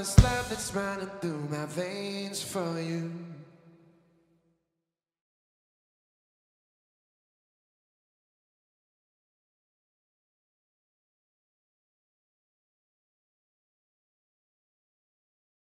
this love that's running through my veins for you.